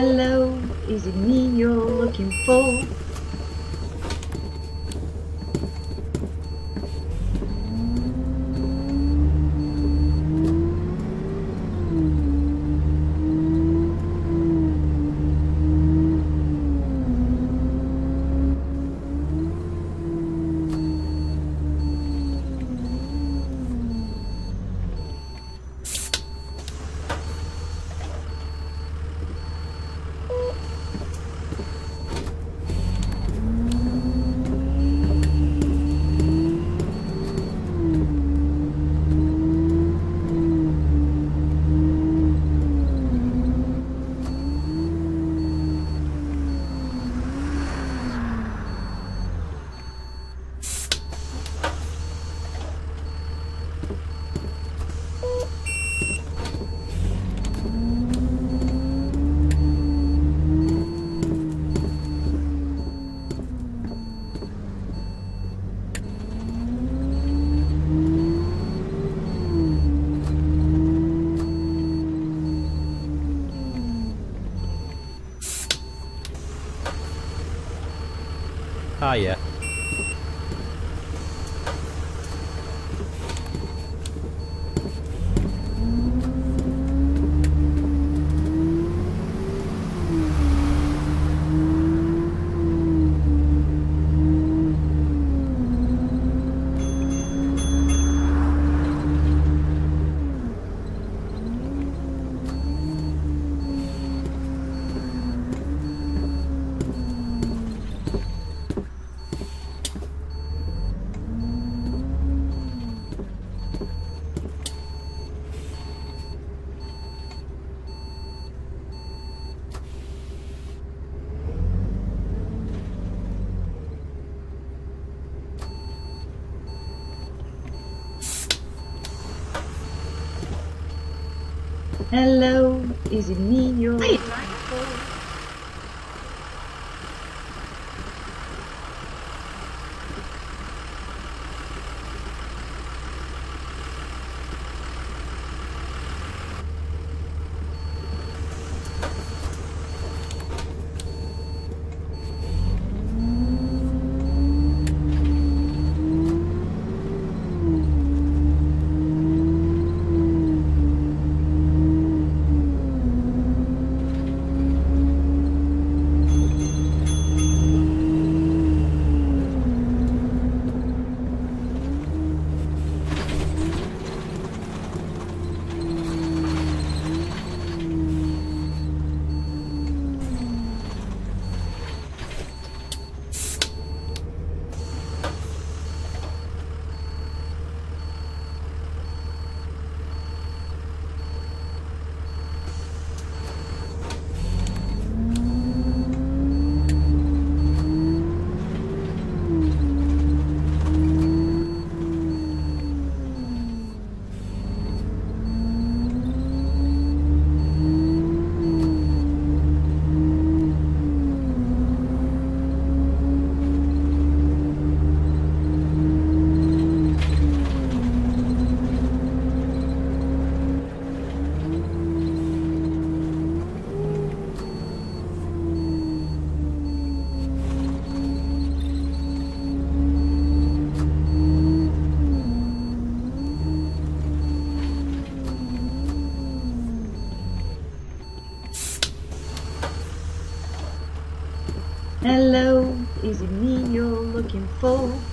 Hello, is it me you're looking for? Hello, is it me you're Hello, is it me you're looking for?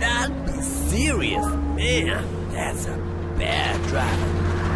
Cannot be serious. Man, that's a bad driver.